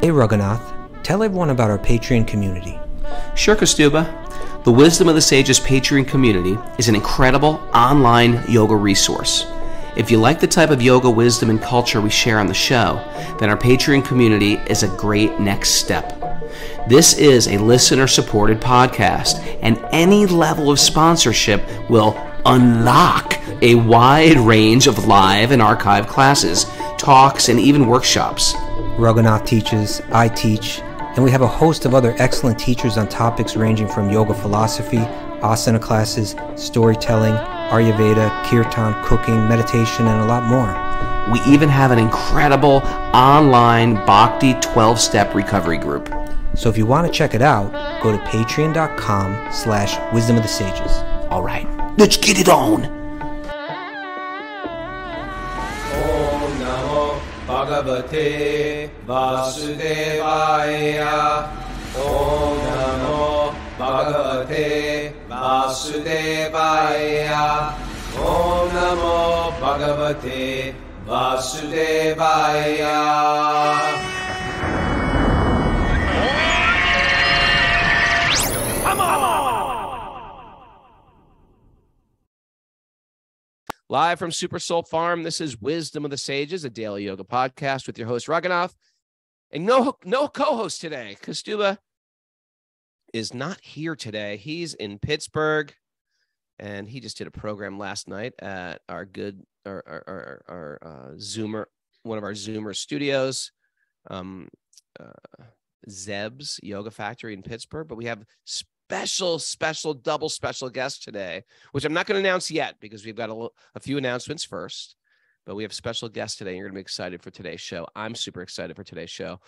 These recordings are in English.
Hey Raghunath, tell everyone about our Patreon community. Sure, Kaustubha. The Wisdom of the Sages Patreon community is an incredible online yoga resource. If you like the type of yoga wisdom and culture we share on the show, then our Patreon community is a great next step. This is a listener supported podcast, and any level of sponsorship will unlock a wide range of live and archive classes, talks, and even workshops. Raghunath teaches, I teach, and we have a host of other excellent teachers on topics ranging from yoga philosophy, asana classes, storytelling, Ayurveda, kirtan, cooking, meditation, and a lot more. We even have an incredible online Bhakti 12 step recovery group. So if you want to check it out, go to patreon.com slash wisdom of the sages. All right, let's get it on. भगवते वासुदेवाय। ॐ नमो भगवते वासुदेवाय। ॐ नमो भगवते वासुदेवाय। Live from Super Soul Farm, this is Wisdom of the Sages, a daily yoga podcast with your host Raghunath. And no, no co-host today. Kaustubha is not here today. He's in Pittsburgh, and he just did a program last night at our good our our our, our uh, Zoomer, one of our Zoomer studios, um, uh, Zeb's Yoga Factory in Pittsburgh. But we have special, special, double special guest today, which I'm not going to announce yet because we've got a few announcements first. But we have special guests today. You're going to be excited for today's show. I'm super excited for today's show.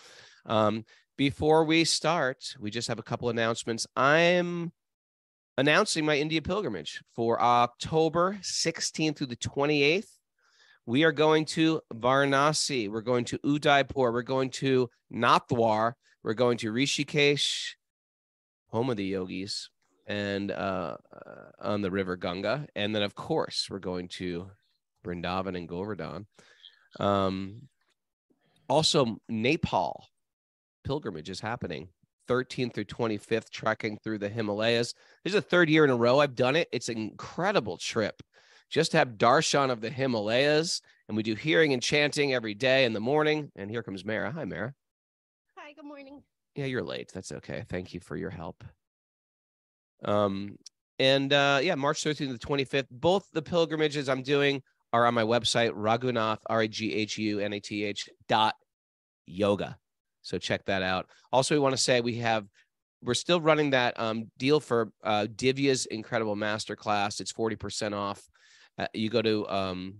Um, before we start, we just have a couple announcements. I'm announcing my India pilgrimage for October 16th through the 28th. We are going to Varanasi. We're going to Udaipur. We're going to Nathdwar. We're going to Rishikesh, home of the yogis, and uh, uh, on the river Ganga. And then, of course, we're going to Vrindavan and Govardhan. Um, also, Nepal pilgrimage is happening 13th through 25th, trekking through the Himalayas. This is the third year in a row I've done it. It's an incredible trip. Just to have darshan of the Himalayas, and we do hearing and chanting every day in the morning. And here comes Mara. Hi, Mara. Hi, good morning. Yeah, you're late. That's okay. Thank you for your help. Um, and uh, yeah, March 13th to the 25th. Both the pilgrimages I'm doing are on my website, Raghunath, R A G H U N A T H dot yoga. So check that out. Also, we want to say we have we're still running that um, deal for uh, Divya's incredible masterclass. It's 40% off. Uh, you go to um,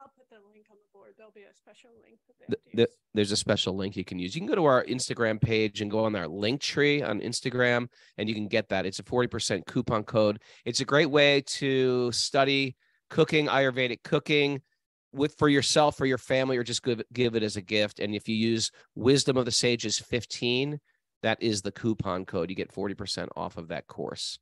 I'll put the link on the board. There'll be a special link. that they th- have to th- use. there's a special link you can use. You can go to our Instagram page and go on our link tree on Instagram, and you can get that. It's a 40% coupon code. It's a great way to study cooking, Ayurvedic cooking with for yourself, for your family, or just give, it- give it as a gift. And if you use Wisdom of the Sages 15, that is the coupon code. You get 40% off of that course.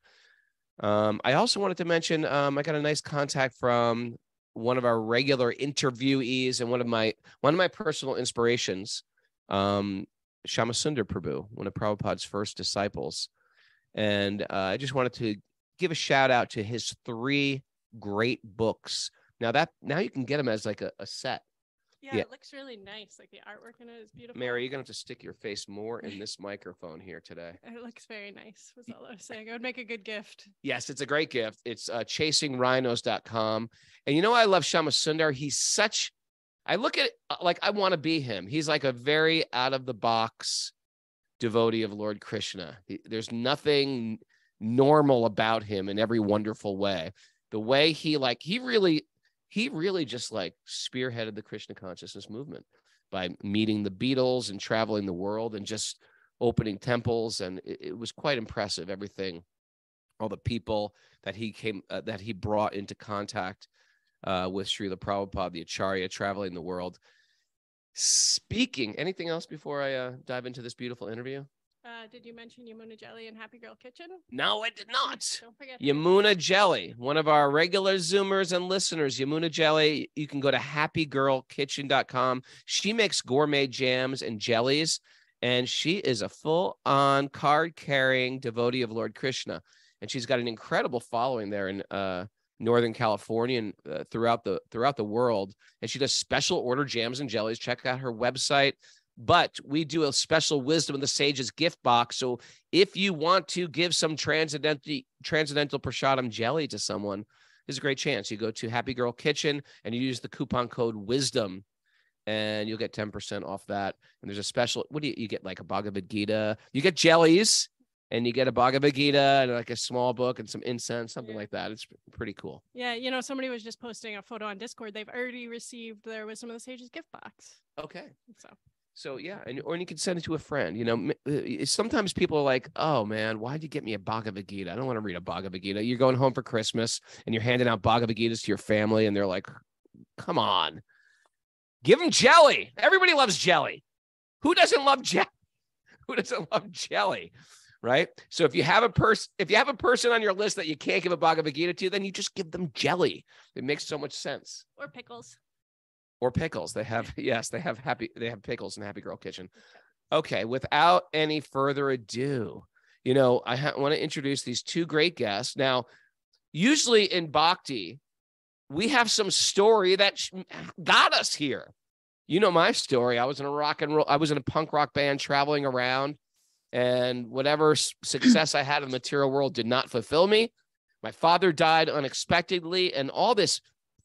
Um, I also wanted to mention um, I got a nice contact from one of our regular interviewees and one of my one of my personal inspirations, um, Shamasundar Prabhu, one of Prabhupada's first disciples. And uh, I just wanted to give a shout out to his three great books. Now that now you can get them as like a, a set. Yeah, yeah. it looks really nice. Like the artwork in it is beautiful. Mary, you're gonna have to stick your face more in this microphone here today. It looks very nice. Was all I was saying. It would make a good gift. Yes, it's a great gift. It's uh, chasingrhinos.com. And you know, I love Shama Sundar. He's such, I look at uh, like I want to be him. He's like a very out of the box devotee of Lord Krishna. He- there's nothing normal about him in every wonderful way. The way he like, he really, he really just like spearheaded the Krishna consciousness movement by meeting the Beatles and traveling the world and just opening temples. And it, it was quite impressive, everything all the people that he came uh, that he brought into contact uh, with Srila Prabhupada, the Acharya, traveling the world. Speaking, anything else before I uh, dive into this beautiful interview? Uh, did you mention Yamuna Jelly and Happy Girl Kitchen? No, I did not. Don't forget. Yamuna Jelly, one of our regular Zoomers and listeners, Yamuna Jelly, you can go to happygirlkitchen.com. She makes gourmet jams and jellies, and she is a full on card carrying devotee of Lord Krishna. And she's got an incredible following there in uh, Northern California and uh, throughout the throughout the world. And she does special order jams and jellies. Check out her website. But we do a special Wisdom of the Sages gift box. So if you want to give some transcendental transcendental prasadam jelly to someone, there's a great chance. You go to Happy Girl Kitchen and you use the coupon code Wisdom, and you'll get 10% off that. And there's a special. What do you, you get? Like a Bhagavad Gita. You get jellies, and you get a Bhagavad Gita and like a small book and some incense, something Yeah. like that. It's pretty cool. Yeah, you know, somebody was just posting a photo on Discord. They've already received their Wisdom of the Sages gift box. Okay. So So yeah, and or you can send it to a friend. You know, uh, sometimes people are like, "Oh man, why'd you get me a Bhagavad Gita? I don't want to read a Bhagavad Gita." You're going home for Christmas and you're handing out Bhagavad Gitas to your family, and they're like, "Come on, give them jelly. Everybody loves jelly. Who doesn't love jelly? Who doesn't love jelly?" Right. So if you have a person, if you have a person on your list that you can't give a Bhagavad Gita to, then you just give them jelly. It makes so much sense or pickles. Or pickles. They have yes, they have happy they have pickles in Happy Girl Kitchen. Okay, without any further ado, you know I ha- want to introduce these two great guests. Now, usually in Bhakti, we have some story that sh- got us here. You know my story. I was in a rock and roll. I was in a punk rock band traveling around, and whatever s- success I had in the material world did not fulfill me. My father died unexpectedly, and all this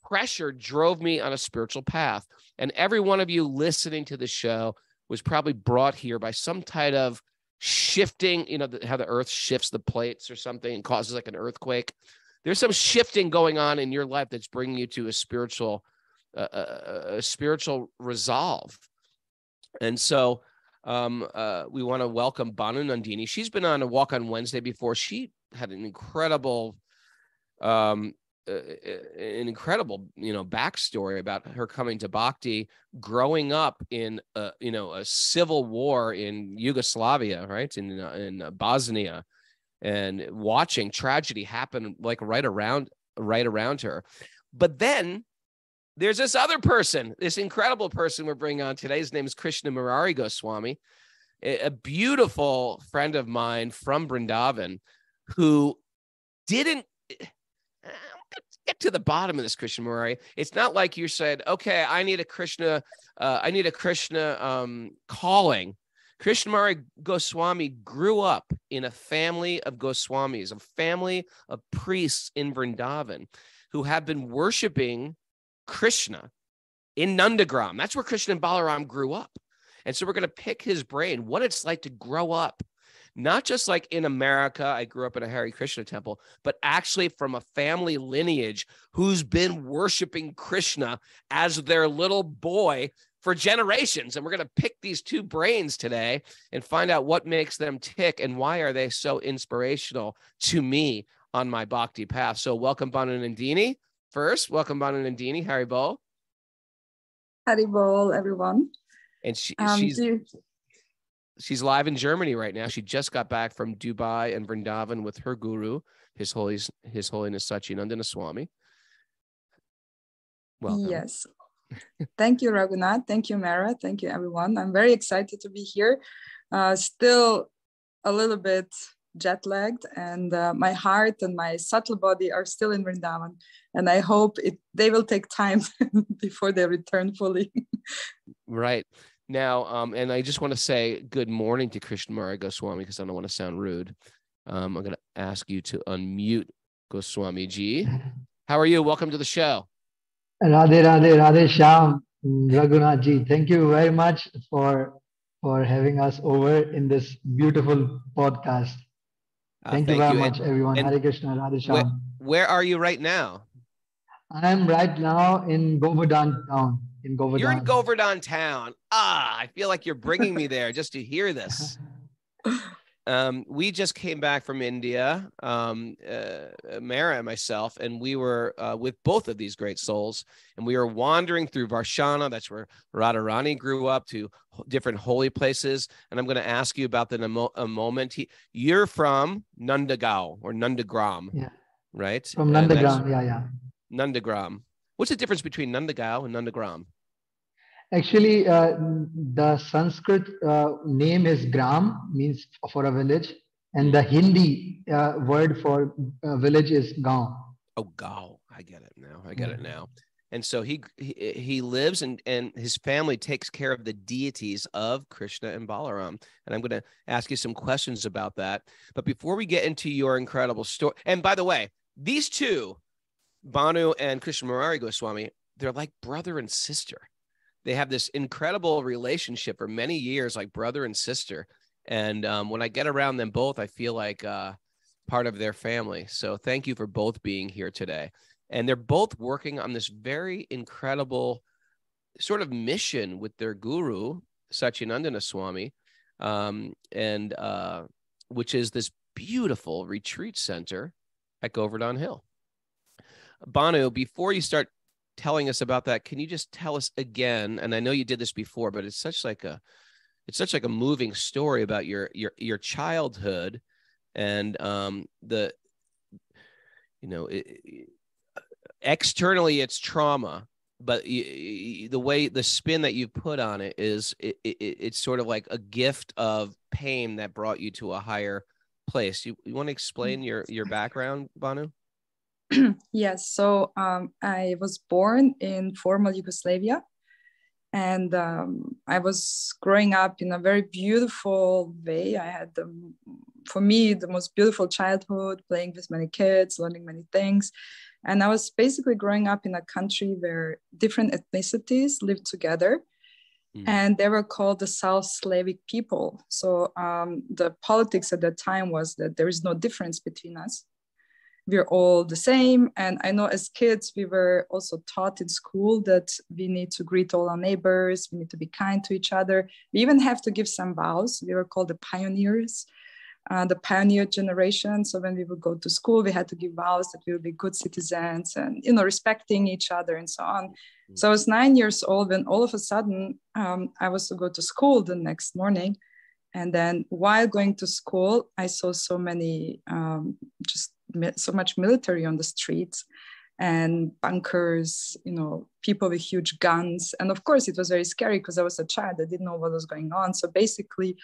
pressure drove me on a spiritual path. And every one of you listening to the show was probably brought here by some type of shifting, you know, the, how the earth shifts the plates or something and causes like an earthquake. There's some shifting going on in your life that's bringing you to a spiritual, uh, a, a spiritual resolve. And so um, uh, we want to welcome Bhanu Nandini. She's been on a walk on Wednesday before. She had an incredible um, uh, an incredible you know backstory about her coming to bhakti growing up in uh, you know a civil war in yugoslavia right in uh, in uh, bosnia and watching tragedy happen like right around right around her. But then there's this other person this incredible person we're bringing on today. His name is krishna murari goswami a a beautiful friend of mine from Brindavan who didn't get to the bottom of this Krishna Murari. It's not like you said, okay, I need a Krishna, uh, I need a Krishna um, calling. Krishna Murari Goswami grew up in a family of Goswamis, a family of priests in Vrindavan who have been worshiping Krishna in Nandagram. That's where Krishna and Balaram grew up. And so we're going to pick his brain, what it's like to grow up, not just like in America, I grew up in a Hare Krishna temple, but actually from a family lineage who's been worshiping Krishna as their little boy for generations. And we're going to pick these two brains today and find out what makes them tick and why are they so inspirational to me on my bhakti path. So welcome Bhanu Nandini. First, welcome Bhanu Nandini, Harry Bo. Haribol, everyone. And she, Um, she's do, she's live in Germany right now. She just got back from Dubai and Vrindavan with her guru, His Holiness, His Holiness Sacinandana Swami. Welcome. yes. Thank you, Raghunath. Thank you, Mara. Thank you, everyone. I'm very excited to be here. Uh, still a little bit jet lagged, and uh, my heart and my subtle body are still in Vrindavan. And I hope it they will take time before they return fully. Right. Now, um, and I just want to say good morning to Krishna Murari Goswami because I don't want to sound rude. Um, I'm going to ask you to unmute Goswami ji. How are you? Welcome to the show. Radhe Radhe Radhe Shyam Raghunath ji. Thank you very much for for having us over in this beautiful podcast. Uh, Thank, you very And much, everyone. and Hare Krishna, Radhe where- where are you right now? I am right now in Govardhan town. In Govardhan. You're in Govardhan town. Ah, I feel like you're bringing me there just to hear this. um, we just came back from India, um, uh, Mara and myself, and we were uh, with both of these great souls, and we were wandering through Varshana. That's where Radharani grew up, to different holy places. And I'm going to ask you about that in a, mo- a moment. He, you're from Nandagao or Nandagram, Yeah. right? From Nandagram. Yeah, yeah. Nandagram. What's the difference between Nandagao and Nandagram? Actually, uh, the Sanskrit uh, name is Gram, means for a village, and the Hindi uh, word for uh, village is Gaon. Oh, Gao. I get it now. I get it now. And so he he, he lives and and his family takes care of the deities of Krishna and Balaram. And I'm going to ask you some questions about that. But before we get into your incredible story, and by the way, these two, Bhanu and Krishna Murari Goswami, they're like brother and sister. They have this incredible relationship for many years, like brother and sister. And um, when I get around them both, I feel like uh, part of their family. So thank you for both being here today. And they're both working on this very incredible sort of mission with their guru, Sacinandana Swami, um, and uh, which is this beautiful retreat center at Govardhan Hill. Bhanu, before you start telling us about that, can you just tell us again? And I know you did this before, but it's such like a it's such like a moving story about your your your childhood and um, the you know it, it- externally it's trauma but the way the spin that you put on it is it, it, it's sort of like a gift of pain that brought you to a higher place you, you want to explain your your background bhanu yes, so um, I was born in former Yugoslavia, and um, I was growing up in a very beautiful way. I had, the, for me, the most beautiful childhood, playing with many kids, learning many things. And I was basically growing up in a country where different ethnicities lived together. Mm. And they were called the South Slavic people. So um, the politics at that time was that there is no difference between us we're all the same. And I know as kids, we were also taught in school that we need to greet all our neighbors, we need to be kind to each other. We even have to give some vows. We were called the pioneers, uh, the pioneer generation. So when we would go to school, we had to give vows that we would be good citizens and, you know, respecting each other and so on. So I was nine years old when all of a sudden um, I was to go to school the next morning. And then while going to school, I saw so many um, just so much military on the streets and bunkers, you know, people with huge guns. And of course, it was very scary because I was a child. I didn't know what was going on. So basically,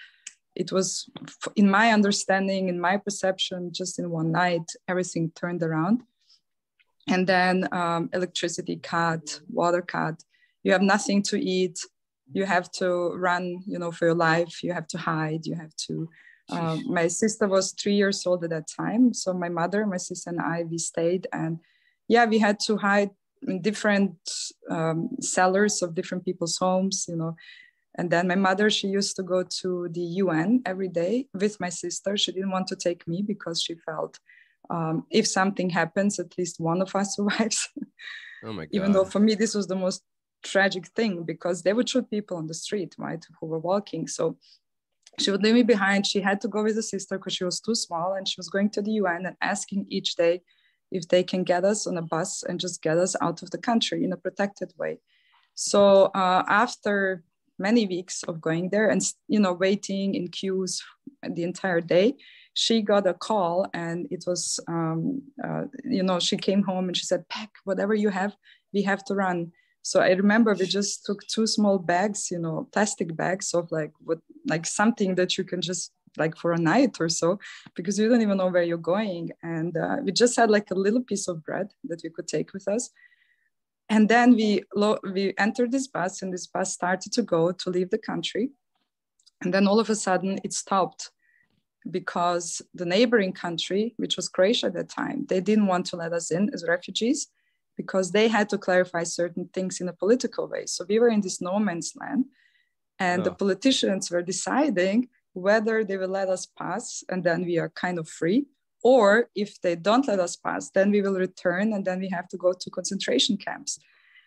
it was, in my understanding, in my perception, just in one night, everything turned around. And then um, electricity cut, water cut. You have nothing to eat. You have to run, you know, for your life. You have to hide. You have to um, my sister was three years old at that time. So my mother, my sister, and I, we stayed. And yeah, we had to hide in different um, cellars of different people's homes, you know. And then my mother, she used to go to the UN every day with my sister. She didn't want to take me because she felt um, if something happens, at least one of us survives. oh my god Even though for me, this was the most tragic thing because they would shoot people on the street, right, who were walking. So she would leave me behind. She had to go with a sister because she was too small, and she was going to the UN and asking each day if they can get us on a bus and just get us out of the country in a protected way. So uh, after many weeks of going there and you know waiting in queues the entire day, she got a call, and it was um, uh, you know she came home and she said, "Pack whatever you have. We have to run." So I remember we just took two small bags, you know, plastic bags of like what, like something that you can just like for a night or so, because you don't even know where you're going. And uh, we just had like a little piece of bread that we could take with us. And then we lo- we entered this bus, and this bus started to go to leave the country. And then all of a sudden, it stopped because the neighboring country, which was Croatia at that time, they didn't want to let us in as refugees because they had to clarify certain things in a political way. So we were in this no man's land, and the politicians were deciding whether they will let us pass and then we are kind of free, or if they don't let us pass, then we will return and then we have to go to concentration camps.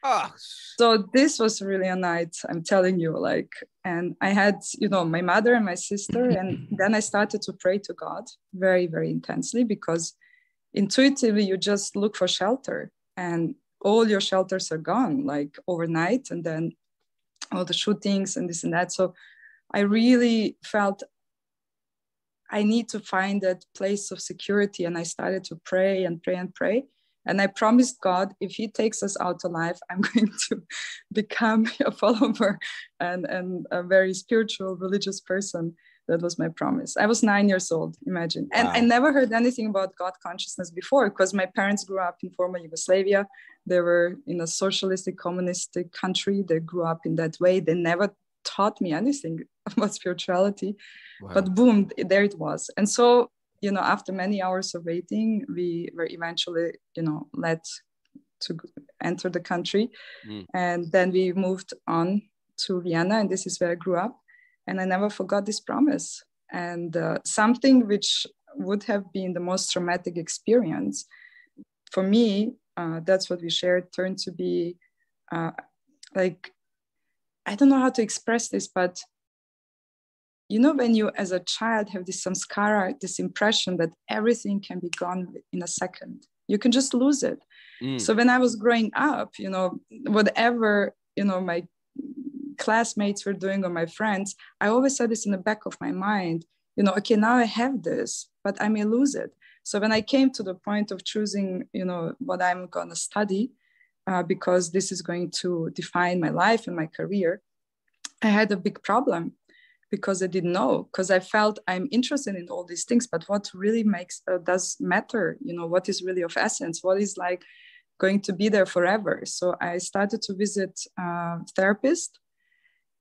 Oh, so this was really a night i'm telling you like and i had you know my mother and my sister and then i started to pray to god very very intensely because intuitively you just look for shelter and all your shelters are gone like overnight and then all the shootings and this and that so i really felt i need to find that place of security and i started to pray and pray and pray and I promised God, if He takes us out alive, I'm going to become a follower and, and a very spiritual, religious person. That was my promise. I was nine years old, imagine. And Wow. I never heard anything about God consciousness before because my parents grew up in former Yugoslavia. They were in a socialistic, communistic country. They grew up in that way. They never taught me anything about spirituality wow. but boom there it was and so you know after many hours of waiting we were eventually you know led to enter the country Mm. and then we moved on to vienna and this is where i grew up and i never forgot this promise and uh, something which would have been the most traumatic experience for me uh, that's what we shared turned to be uh, like i don't know how to express this but you know when you as a child have this samskara this impression that everything can be gone in a second you can just lose it Mm. so when i was growing up you know whatever you know my classmates were doing or my friends i always had this in the back of my mind you know okay now i have this but i may lose it so when i came to the point of choosing you know what i'm going to study uh, because this is going to define my life and my career i had a big problem because I didn't know because I felt I'm interested in all these things, but what really makes uh, does matter? You know, what is really of essence? What is like going to be there forever? So I started to visit uh, therapist,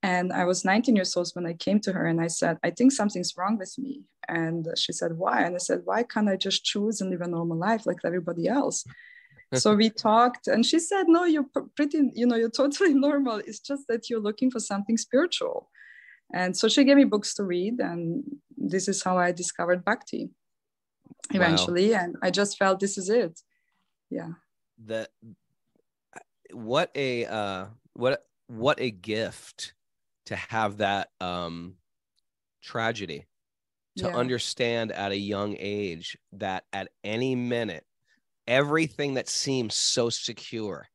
and I was 19 years old when I came to her and I said, I think something's wrong with me. And she said, Why? And I said, Why can't I just choose and live a normal life like everybody else? so we talked and she said no you're pretty you know you're totally normal it's just that you're looking for something spiritual and so she gave me books to read and this is how i discovered bhakti eventually and i just felt this is it yeah the what a uh what what a gift to have that um tragedy to Yeah. understand at a young age that at any minute everything that seems so secure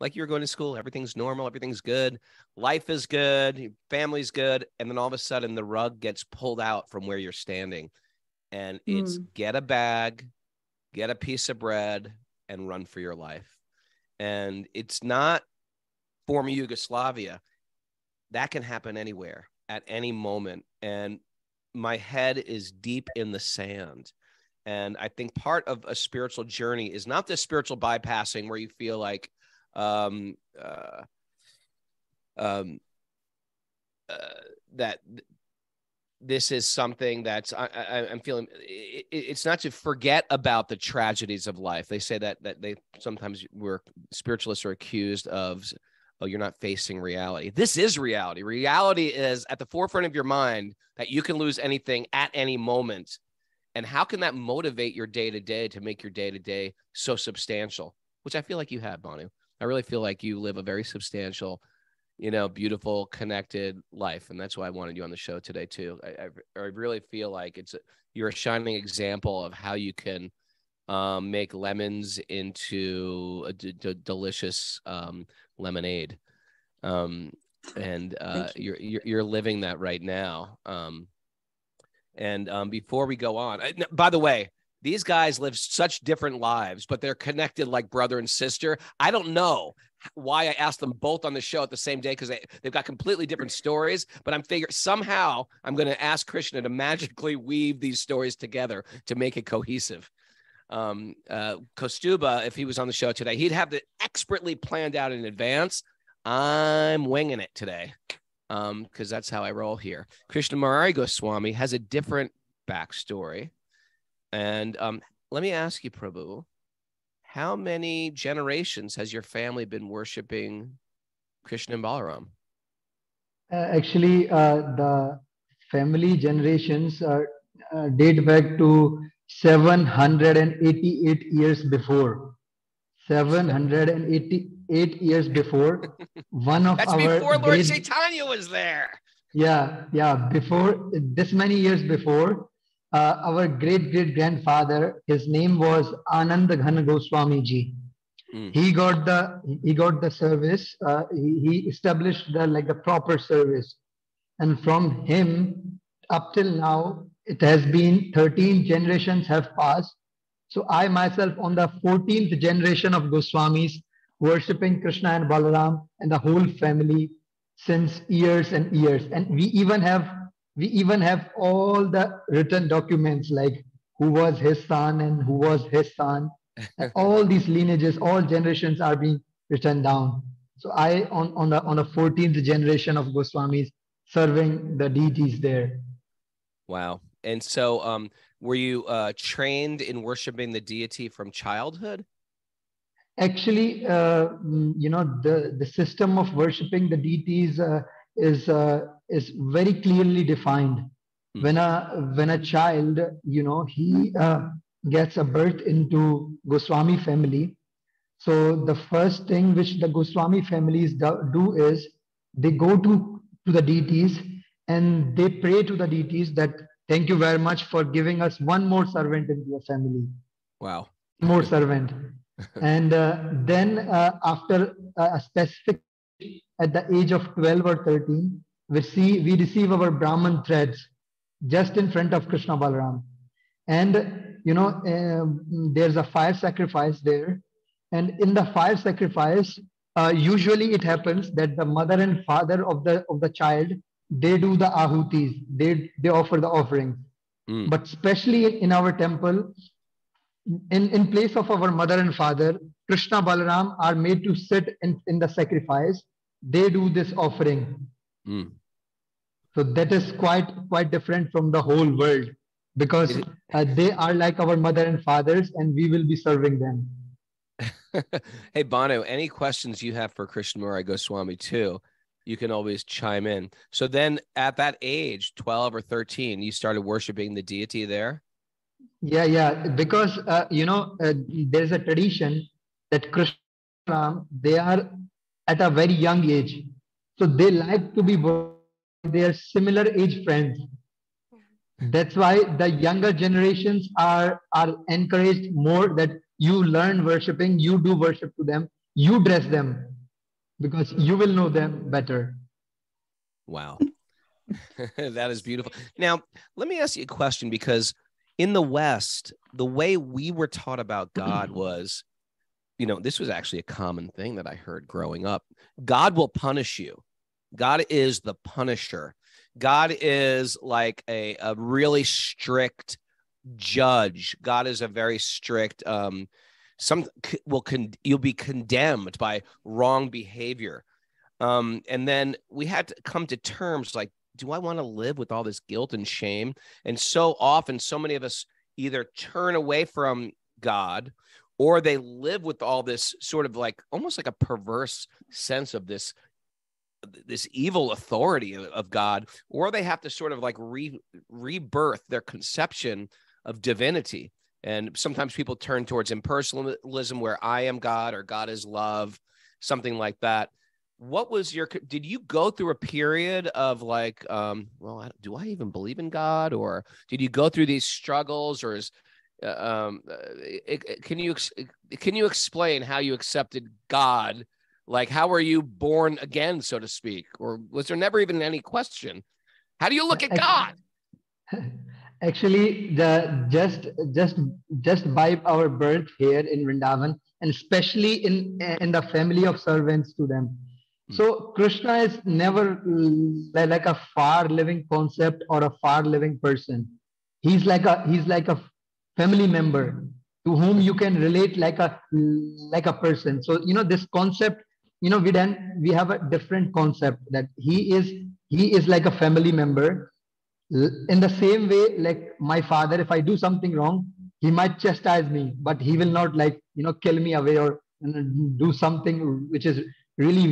like you're going to school everything's normal everything's good life is good family's good and then all of a sudden the rug gets pulled out from where you're standing. And it's get a bag get a piece of bread and run for your life. And it's not former yugoslavia that can happen anywhere at any moment and my head is deep in the sand and i think part of a spiritual journey is not this spiritual bypassing where you feel like um uh um uh, that this is something that's I, I, I'm feeling. It- it's not to forget about the tragedies of life. They say that that they sometimes we're spiritualists are accused of, oh, you're not facing reality. This is reality. Reality is at the forefront of your mind that you can lose anything at any moment. And how can that motivate your day to day to make your day to day so substantial? Which I feel like you have, Bhanu. I really feel like you live a very substantial, you know, beautiful, connected life, and that's why I wanted you on the show today too. I, I, I really feel like it's a, you're a shining example of how you can um, make lemons into a d- d- delicious um, lemonade, um, and uh, you're, you're you're living that right now. Um, and um, before we go on, I- by the way, these guys live such different lives, but they're connected like brother and sister. I don't know why I asked them both on the show at the same day because they, they've got completely different stories. But I'm figuring somehow I'm going to ask Krishna to magically weave these stories together to make it cohesive. Um, uh, Kaustubha, if he was on the show today, he'd have it expertly planned out in advance. I'm winging it today um, because that's how I roll here. Krishna Murari Goswami has a different backstory. And um, let me ask you, Prabhu, how many generations has your family been worshiping Krishna and Balaram? Uh, actually, uh, the family generations uh, date back to 788 years before. 788 years before, one of That's our before Lord great- Chaitanya was there. yeah, yeah. Before this many years before, uh, our great great grandfather, his name was Anand Ghana Goswami ji. Mm. He got the he got the service. Uh, he, he established the like the proper service, and from him up till now, it has been 13 generations have passed. So I myself on the 14th generation of Goswamis worshipping Krishna and Balaram and the whole family since years and years. And we even have we even have all the written documents like who was his son and who was his son. All these lineages, all generations are being written down. So I on, on the on the 14th generation of Goswamis serving the deities there. Wow. And so, um, were you uh, trained in worshiping the deity from childhood? actually uh, mm, you know the the system of worshiping the deities uh, is uh, is very clearly defined Hmm. when a when a child you know he uh, gets a birth into goswami family so the first thing which the goswami families do, do is they go to to the deities and they pray to the deities that thank you very much for giving us one more servant into your family. Wow. more servant. And uh, then uh, after uh, a specific at the age of 12 or 13 we see we receive our brahman threads just in front of krishna balaram. And you know um, there's a fire sacrifice there. And in the fire sacrifice uh, usually it happens that the mother and father of the of the child they do the ahutis they they offer the offerings Mm. but especially in our temple in, in place of our mother and father, Krishna Balaram are made to sit in, in the sacrifice. They do this offering. Mm. So that is quite quite different from the whole world because uh, they are like our mother and fathers and we will be serving them. hey, Bono, any questions you have for Krishna Murari Goswami too, you can always chime in. So then at that age, 12 or 13, you started worshiping the deity there? Yeah, yeah, because uh, you know uh, there is a tradition that Krishna Ram, they are at a very young age, so they like to be with their similar age friends. That's why the younger generations are are encouraged more that you learn worshiping, you do worship to them, you dress them, because you will know them better. Wow. that is beautiful. Now, let me ask you a question because in the West, the way we were taught about God was, you know, this was actually a common thing that I heard growing up. God will punish you. God is the punisher. God is like a, a really strict judge. God is a very strict um some will con- you'll be condemned by wrong behavior. Um and then we had to come to terms like do I want to live with all this guilt and shame? And so often so many of us either turn away from God or they live with all this sort of like almost like a perverse sense of this this evil authority of, God, or they have to sort of like re, rebirth their conception of divinity. And sometimes people turn towards impersonalism, where I am God or God is love, something like that. What was your? Did you go through a period of like, um, well, do I even believe in God, or did you go through these struggles, or is uh, um, uh, it- it- can you can you explain how you accepted God? Like how are you born again so to speak? Or was there never even any question? How do you look at god Actually, the just just just by our birth here in Vrindavan, and especially in in the family of servants to them. Hmm. So Krishna is never like a far living concept or a far living person. He's like a he's like a family member to whom you can relate like a like a person. So you know this concept. You know we then we have a different concept that he is he is like a family member in the same way like my father if i do something wrong he might chastise me but he will not like you know kill me away or you know, do something which is really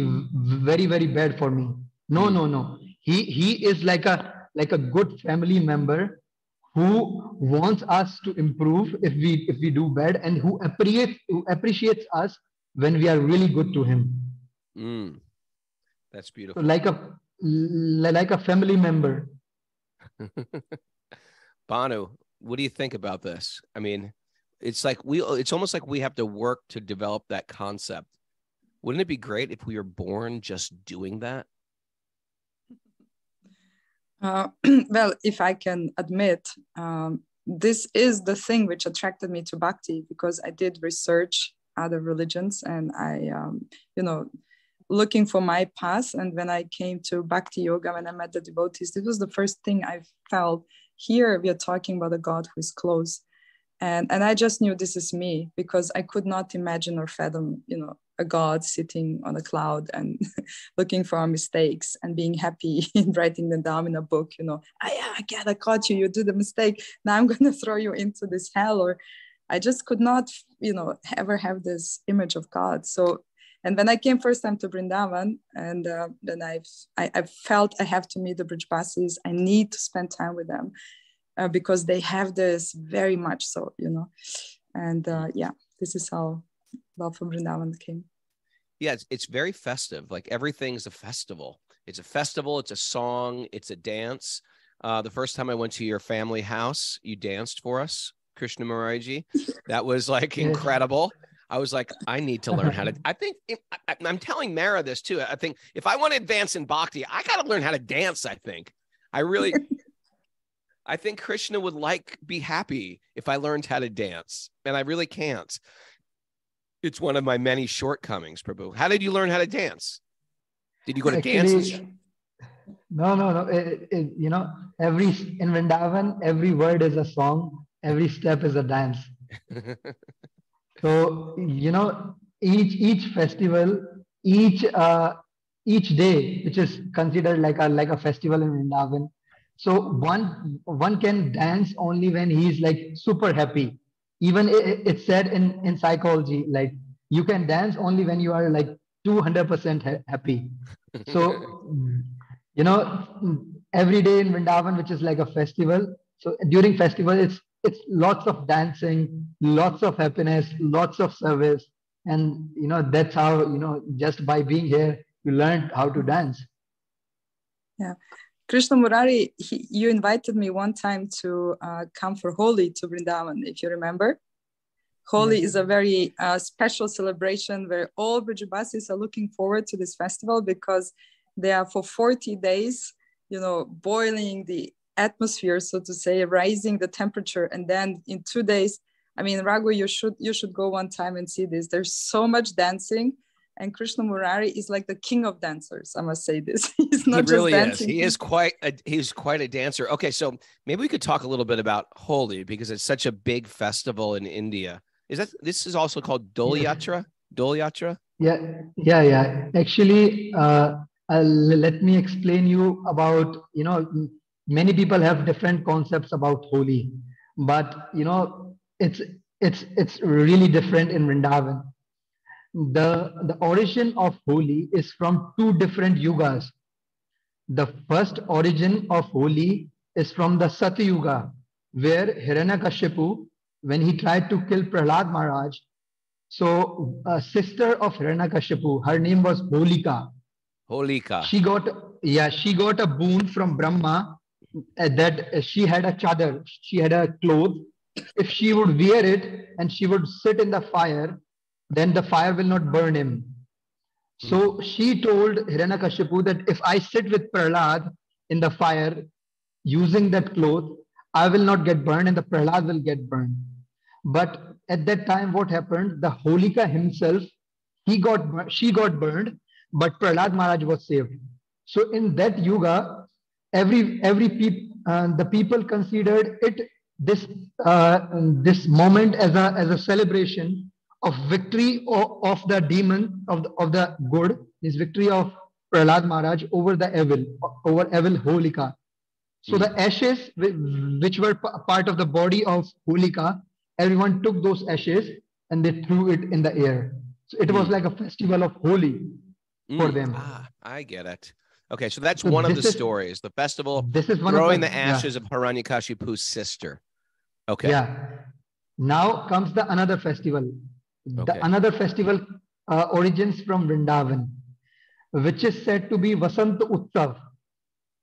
very very bad for me no no no he he is like a like a good family member who wants us to improve if we if we do bad and who appreciates who appreciates us when we are really good to him Mm. That's so beautiful. like a like a family member Bhanu, what do you think about this? I mean, it's like we it's almost like we have to work to develop that concept. Wouldn't it be great if we were born just doing that? Uh, well, if I can admit, um, this is the thing which attracted me to Bhakti because I did research other religions and I, um, you know, looking for my path. And when I came to Bhakti Yoga, when I met the devotees, this was the first thing I felt. Here we are talking about a God who is close. And, and I just knew this is me because I could not imagine or fathom, you know, a God sitting on a cloud and looking for our mistakes and being happy in writing them down in a book, you know, ah, yeah, I get, I caught you, you did a mistake. Now I'm going to throw you into this hell. Or I just could not, you know, ever have this image of God. So, and when I came first time to Brindavan, and uh, then I've, I, I felt I have to meet the bridge Brijbasis. I need to spend time with them uh, because they have this very much so, you know. And uh, yeah, this is how love for Brindavan came. Yeah, it's, it's very festive. Like everything's a festival. It's a festival, it's a song, it's a dance. Uh, the first time I went to your family house, you danced for us, Krishna Murariji. That was like incredible. I was like, I need to learn how to. I think if, I, I'm telling Mara this too. I think if I want to advance in bhakti, I got to learn how to dance. I think I really, I think Krishna would like be happy if I learned how to dance, and I really can't. It's one of my many shortcomings, Prabhu. How did you learn how to dance? Did you go to? Actually, no, no, no. It, it, you know, every in Vrindavan, every word is a song, every step is a dance. So you know, each each festival, each uh, each day, which is considered like a like a festival in Vrindavan. So one one can dance only when he is like super happy. Even it, it's said in in psychology, like you can dance only when you are like two hundred percent happy. So you know, every day in Vrindavan, which is like a festival. So during festival, it's it's lots of dancing, lots of happiness, lots of service, and you know that's how you know just by being here, you learned how to dance. Yeah. Krishna Murari, he, you invited me one time to uh, come for Holi to Vrindavan, if you remember. Holi Yes. is a very uh, special celebration where all Brijabasis are looking forward to this festival because they are for 40 days, you know, boiling the atmosphere, so to say, rising the temperature. And then in two days, I mean, Raghu, you should you should go one time and see this. There's so much dancing. And Krishna Murari is like the king of dancers. I must say this. He's not he really just is. dancing. He is quite a he's quite a dancer. Okay, so maybe we could talk a little bit about Holi because it's such a big festival in India. Is that this is also called Dol Yes. Yatra? Dol Yatra? Yeah, yeah, yeah. Actually, uh, uh, let me explain you about you know m- many people have different concepts about Holi, but you know it's it's it's really different in Vrindavan. The the origin of Holi is from two different yugas. The first origin of Holi is from the Satyuga, Yuga, where Hiranyakashipu, when he tried to kill Prahlad Maharaj, so a sister of Hiranyakashipu, her name was Holika. Holika. She got yeah, she got a boon from Brahma that uh, she had a chadar, she had a cloth. If she would wear it and she would sit in the fire, then the fire will not burn him. So she told Hiranyakashipu that if I sit with Prahlad in the fire using that cloth, I will not get burned and the Prahlad will get burned. But at that time, what happened? The Holika himself, he got she got burned, but Prahlad Maharaj was saved. So in that yuga, every every peop, uh, the people considered it this uh, this moment as a as a celebration of victory of, of the demon of the, of the good, this victory of Prahlad Maharaj over the evil, over evil Holika. So the ashes which were part of the body of Holika, everyone took those ashes and they threw it in the air. So it was Mm. like a festival of Holi for Mm, them. Ah, I get it. Okay, so that's So one of the is- stories. The festival This is one throwing the yeah. ashes of Hiranyakashipu's sister. Okay. Yeah. Now comes the another festival. Okay. The another festival uh, origins from Vrindavan, which is said to be Vasant Utsav,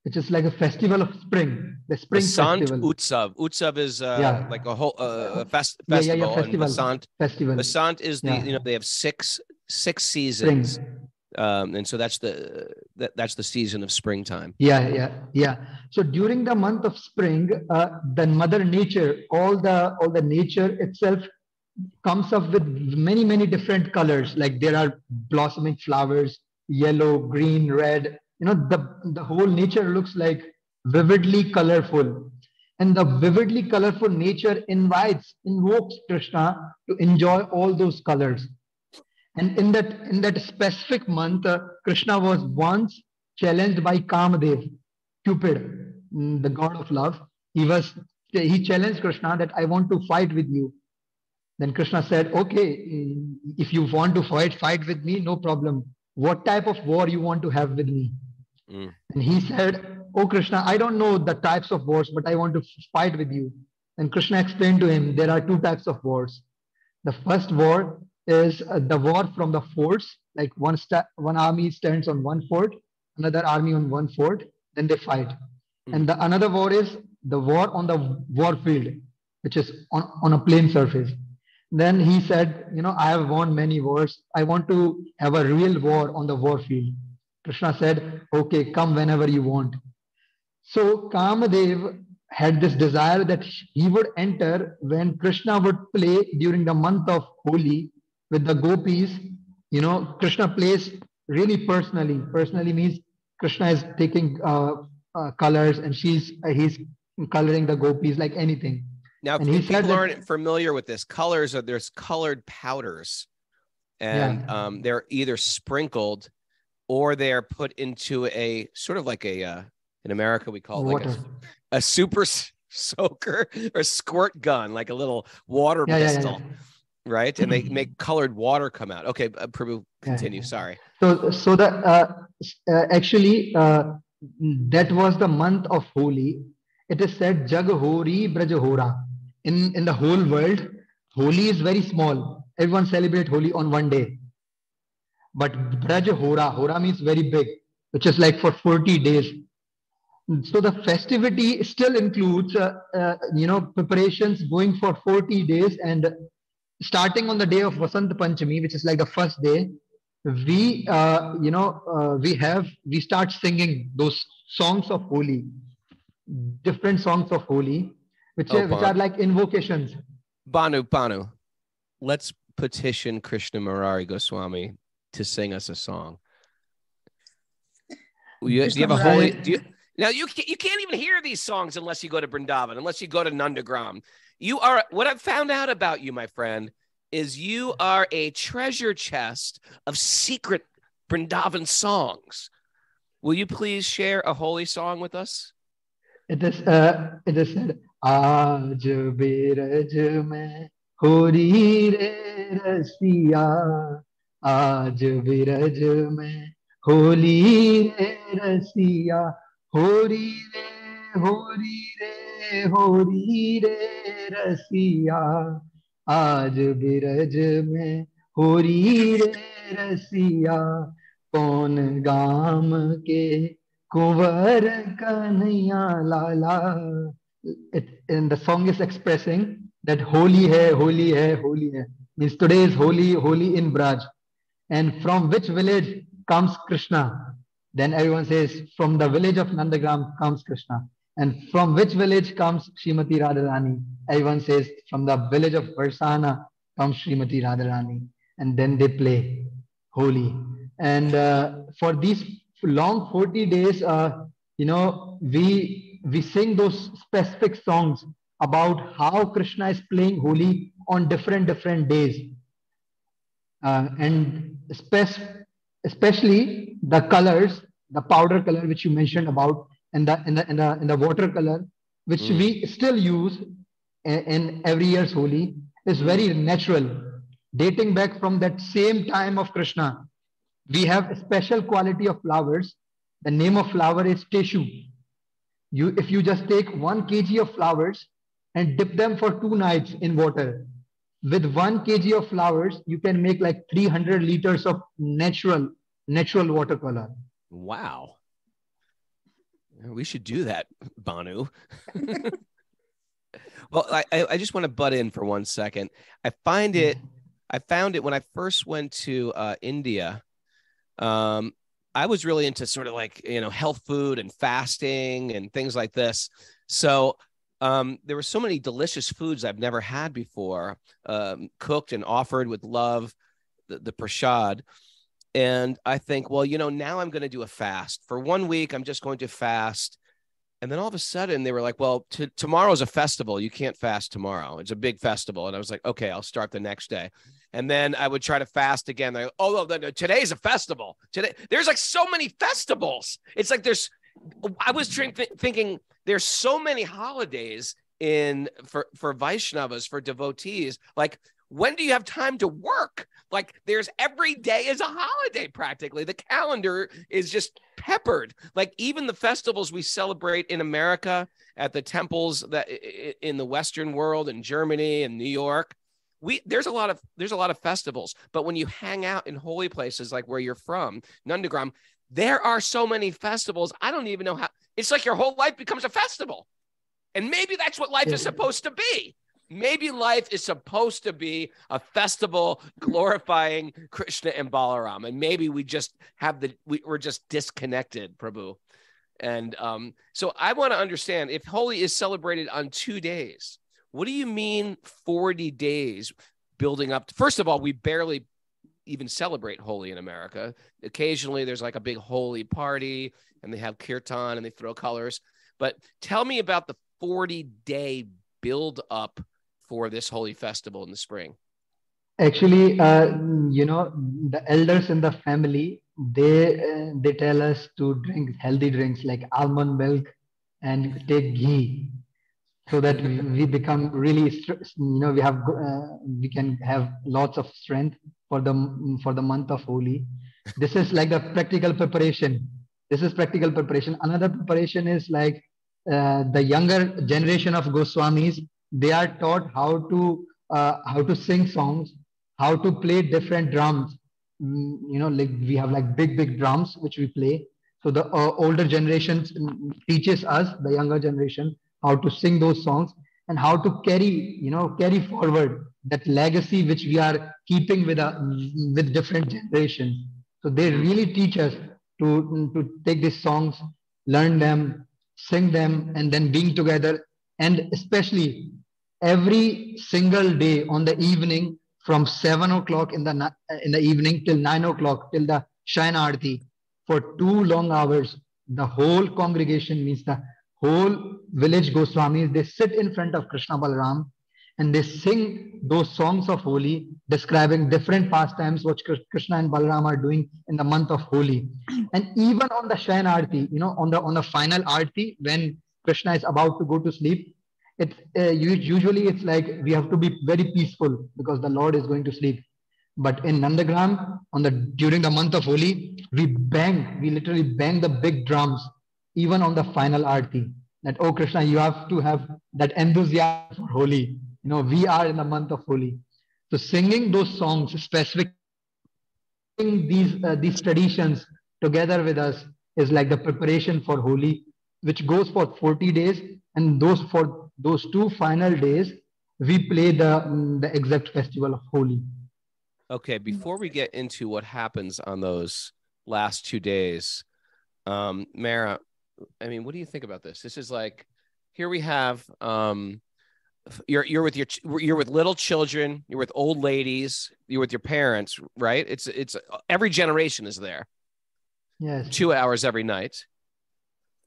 which is like a festival of spring, the spring Vasant festival. Utsav. Utsav is uh, Yeah. like a whole uh, a fest- Yeah, yeah, festival, yeah, festival. and Vasant festival. Vasant is the Yeah. you know they have six six Spring. Um, and so that's the that, that's the season of springtime. Yeah, yeah, yeah. So during the month of spring, uh, the Mother Nature, all the all the nature itself comes up with many many different colors. Like there are blossoming flowers, yellow, green, red. You know, the the whole nature looks like vividly colorful, and the vividly colorful nature invites invokes Krishna to enjoy all those colors. And in that in that specific month, uh, Krishna was once challenged by Kamadev, Cupid, mm, the god of love. He was he challenged Krishna that I want to fight with you. Then Krishna said, "Okay, if you want to fight, fight with me, no problem. What type of war you want to have with me?" Mm. And he said, "Oh Krishna, I don't know the types of wars, but I want to fight with you." And Krishna explained to him there are two types of wars. The first war is uh, the war from the forts, like one sta- one army stands on one fort, another army on one fort, then they fight. And the another war is the war on the war field, which is on, on a plain surface. Then he said, you know, I have won many wars. I want to have a real war on the war field. Krishna said, okay, come whenever you want. So Kamadev had this desire that he would enter when Krishna would play during the month of Holi with the gopis. You know, Krishna plays really personally. Personally means Krishna is taking uh, uh, colors and she's uh, he's coloring the gopis like anything. Now, And if he said people that- aren't familiar with this, colors are there's colored powders, and um, they're either sprinkled or they're put into a sort of like a uh, in America we call it like a, a super soaker or squirt gun, like a little water Yeah, yeah, yeah, pistol, yeah. Right? And they make colored water come out. Okay, uh, Prabhu, continue. Sorry. So, so the uh, uh, actually uh, that was the month of Holi. It is said Jag Hori Braj Hora. In in the whole world, Holi is very small. Everyone celebrate Holi on one day. But Braj Hora, means very big, which is like for 40 days. So the festivity still includes, uh, uh, you know, preparations going for 40 days and starting on the day of Vasant Panchami, which is like the first day, we uh, you know uh, we have we start singing those songs of Holi different songs of Holi which, Oh, are, which are like invocations Bhanu, Bhanu, let's petition Krishna Murari Goswami to sing us a song. You, do you have a Krishna Holi? Do you, now you can't, you can't even hear these songs unless you go to Brindavan, unless you go to Nandagram. You are what I've found out about you, my friend, is you are a treasure chest of secret Brindavan songs. Will you please share a holy song with us? it is uh, it is said आज बिरज में होरी रे रसिया आज बिरज में होली रे रसिया होरी रे होरी रे हो री रे रसिया, आज बिरज में हो री रे रसिया, कौन गाम के कुंवर कन्हैया लाला? In the song is expressing that Holi है होली है होली है. Means today is Holi Holi in Braj and from which village comes Krishna then everyone says from the village of Nandgram comes Krishna and from which village comes Srimati Radharani? Everyone says from the village of Varsana comes Srimati Radharani. And then they play Holi. And uh, for these long 40 days, uh, you know, we we sing those specific songs about how Krishna is playing Holi on different different days. Uh, and spec- especially the colors, the powder color which you mentioned about, and the in the in the, in the watercolor, which Mm. we still use in, in every year's Holi, is very natural, dating back from that same time of Krishna. We have a special quality of flowers. The name of flower is Teshu. You, if you just take one kg of flowers and dip them for two nights in water, with one kg of flowers, you can make like 300 liters of natural natural watercolor. Wow. We should do that, Bhanu. well, I, I just want to butt in for one second. I find it, I found it when I first went to uh, India. Um, I was really into sort of like, you know, health food and fasting and things like this. So um, there were so many delicious foods I've never had before, um, cooked and offered with love, the, the prashad. And I think, well, you know, now I'm going to do a fast for one week. I'm just going to fast. And then all of a sudden they were like, well, t- tomorrow's a festival. You can't fast tomorrow. It's a big festival. And I was like, okay, I'll start the next day. And then I would try to fast again. Like, oh, no, no, today's a festival. Today, there's like so many festivals. It's like there's, I was th- thinking there's so many holidays in for for Vaishnavas, for devotees. Like, when do you have time to work? Like, there's every day is a holiday practically. The calendar is just peppered. Like, even the festivals we celebrate in America at the temples that in the Western world, in Germany and New York, we there's a lot of there's a lot of festivals. But when you hang out in holy places like where you're from, Nandagram, there are so many festivals. I don't even know how. It's like your whole life becomes a festival. And maybe that's what life is supposed to be. Maybe life is supposed to be a festival glorifying Krishna and Balaram. And maybe we just have the, we, we're just disconnected, Prabhu. And um, so I want to understand if Holi is celebrated on two days, what do you mean 40 days building up? To, first of all, we barely even celebrate Holi in America. Occasionally there's like a big Holi party and they have kirtan and they throw colors. But tell me about the 40 day build up for this holy festival in the spring. Actually, uh, you know, the elders in the family, they uh, they tell us to drink healthy drinks like almond milk and take ghee so that we become really you know we have uh, we can have lots of strength for the for the month of Holi. This is like the practical preparation. This is practical preparation. Another preparation is like uh, the younger generation of Goswamis. They are taught how to uh, how to sing songs, how to play different drums. Mm, you know, like we have like big big drums which we play. So the uh, older generations teaches us, the younger generation, how to sing those songs and how to carry you know carry forward that legacy which we are keeping with a with different generations so they really teach us to to take these songs learn them sing them and then being together and especially every single day on the evening from 7 o'clock in the uh, in the evening till 9 o'clock till the Shayan Arti for two long hours the whole congregation means the whole village Goswamis, they sit in front of Krishna Balaram and they sing those songs of Holi, describing different pastimes which Krishna and Balaram are doing in the month of Holi. And even on the Shayan Arti, you know, on the on the final Arti, when Krishna is about to go to sleep, it's uh, usually it's like we have to be very peaceful because the Lord is going to sleep. But in Nandagram, on the during the month of Holi, we bang, we literally bang the big drums even on the final arti that oh krishna you have to have that enthusiasm for Holi. You know we are in the month of Holi. So singing those songs specific these uh, these traditions together with us is like the preparation for Holi which goes for 40 days and those for those two final days we play the the exact festival of Holi okay before we get into what happens on those last two days um mara I mean, what do you think about this? This is like here we have um you're you're with your you're with little children, you're with old ladies, you're with your parents, right? It's it's every generation is there. Yes. 2 hours every night.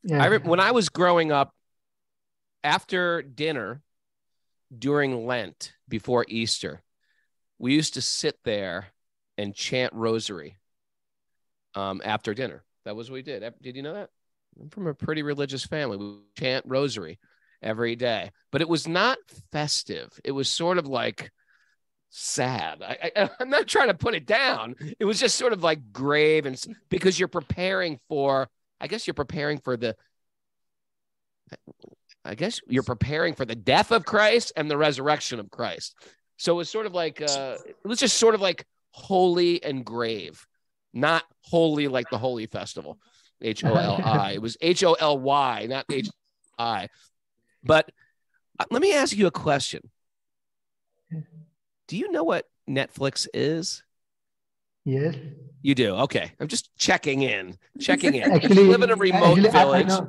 Yeah. I when I was growing up after dinner during Lent before Easter, we used to sit there and chant rosary um, after dinner. That was what we did. Did you know that? I'm from a pretty religious family. We chant rosary every day, but it was not festive. It was sort of like sad. I, I, I'm not trying to put it down. It was just sort of like grave, and because you're preparing for, I guess you're preparing for the, I guess you're preparing for the death of Christ and the resurrection of Christ. So it's sort of like uh, it was just sort of like holy and grave, not holy like the Holi Festival, H O L I. It was H O L Y, not H I. But uh, let me ask you a question. Do you know what Netflix is? Yes. You do. Okay. I'm just checking in. Checking in. Actually, you live in a remote actually, I- I village.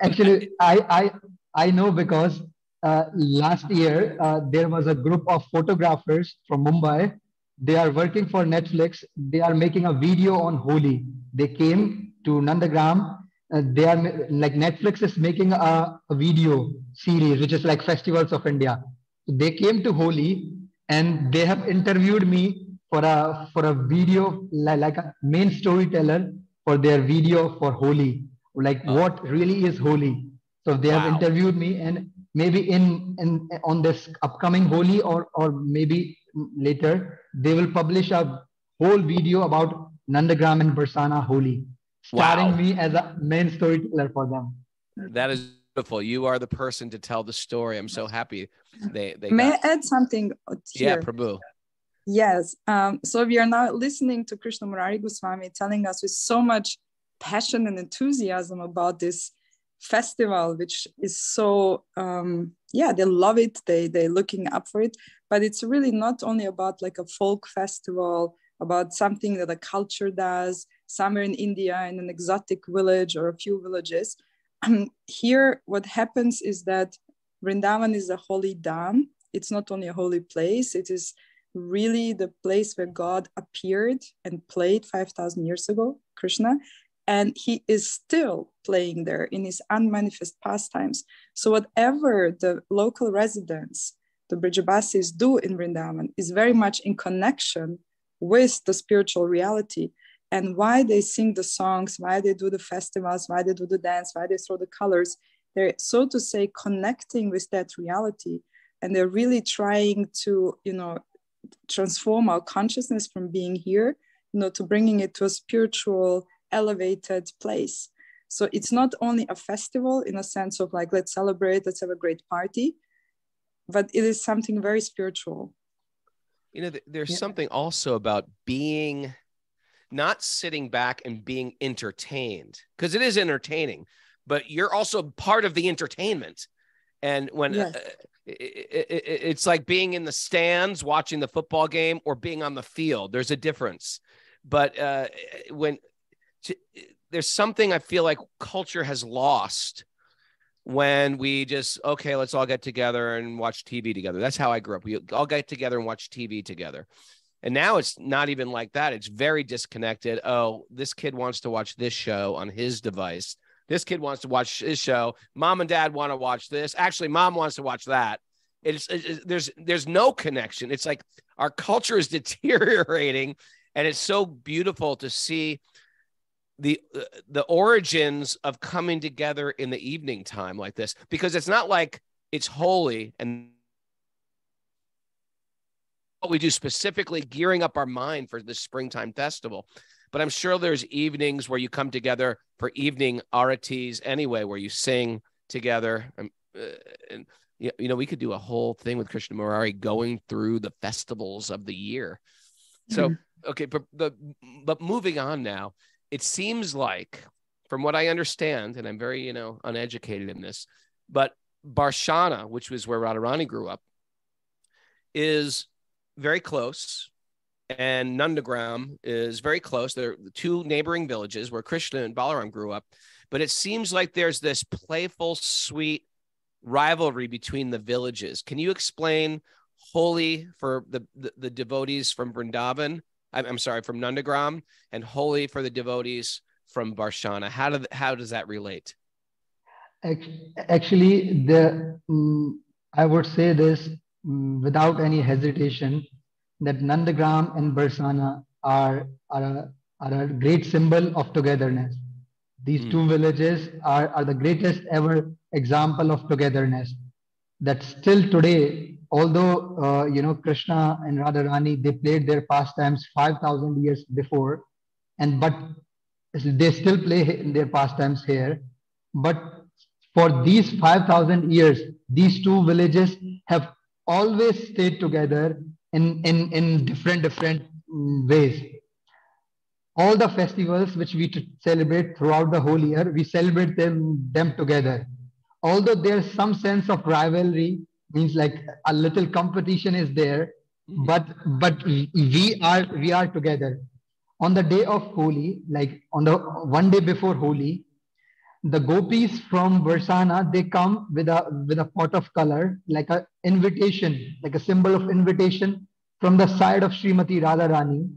actually, I, I, I know because uh, last year uh, there was a group of photographers from Mumbai. They are working for Netflix. They are making a video on Holi. They came to Nandagram. Uh, they are like Netflix is making a, a video series, which is like Festivals of India. They came to Holi and they have interviewed me for a for a video like, like a main storyteller for their video for Holi, like Oh. what really is Holi. So they have interviewed me, and maybe in in on this upcoming Holi or or maybe later they will publish a whole video about Nandagram and Barsana Holi, starring Wow. me as a main storyteller for them. That is beautiful. You are the person to tell the story. I'm so happy they they May got- I add something yeah. Prabhu. Yes. Um, so we are now listening to Krishna Murari Goswami telling us with so much passion and enthusiasm about this festival, which is so um, yeah, they love it. They they're looking up for it. But it's really not only about like a folk festival, about something that a culture does somewhere in India in an exotic village or a few villages. Here, what happens is that Vrindavan is a holy dham It's not only a holy place, it is really the place where God appeared and played 5,000 years ago, Krishna. And he is still playing there in his unmanifest pastimes. So, whatever the local residents, the Brijabasis, do in Vrindavan is very much in connection with the spiritual reality. And why they sing the songs, why they do the festivals, why they do the dance, why they throw the colors, they're so to say connecting with that reality. And they're really trying to, you know, transform our consciousness from being here you know to bringing it to a spiritual elevated place so it's not only a festival in a sense of like let's celebrate let's have a great party but it is something very spiritual You know, there's Yeah. something also about being not sitting back and being entertained because it is entertaining, but you're also part of the entertainment. And when Yes. uh, it, it, it, it's like being in the stands watching the football game or being on the field, there's a difference. But uh, when there's something I feel like culture has lost when we just okay let's all get together and watch tv together. That's how i grew up. We all get together and watch tv together. And now it's not even like that. It's very disconnected. Oh this kid wants to watch this show on his device. This kid wants to watch his show. Mom and dad want to watch this. Actually mom wants to watch that. It's, it's there's there's no connection. It's like our culture is deteriorating and it's so beautiful to see the uh, the origins of coming together in the evening time like this because it's not like it's holy and what we do specifically gearing up our mind for this springtime festival. But i'm sure there's evenings where you come together for evening arities anyway where you sing together. Um, uh, and you know we could do a whole thing with krishna murari going through the festivals of the year. So okay but the but moving on now it seems like from what i understand and i'm very you know uneducated in this but barshana which was where radharani grew up is very close and nandagram is very close. They're the two neighboring villages where krishna and balaram grew up. But it seems like there's this playful sweet rivalry between the villages. Can you explain Holi for the, the, the devotees from vrindavan I'm, I'm sorry, from Nandagram and Holi for the devotees from Barshana. How do how does that relate? Actually, the mm, I would say this mm, without any hesitation that Nandagram and Barsana are are a, are a great symbol of togetherness. These Mm. two villages are, are the greatest ever example of togetherness. That still today, although uh, you know Krishna and Radharani, they played their pastimes five thousand years before, and but they still play their pastimes here. But for these 5,000 years, these two villages have always stayed together in, in, in different, different mm, ways. All the festivals which we celebrate throughout the whole year, we celebrate them, them together. Although there's some sense of rivalry, means like a little competition is there, mm-hmm. but but we are we are together. On the day of Holi, like on the one day before Holi, the gopis from Varsana, they come with a with a pot of color, like a invitation, like a symbol of invitation from the side of Srimati Radharani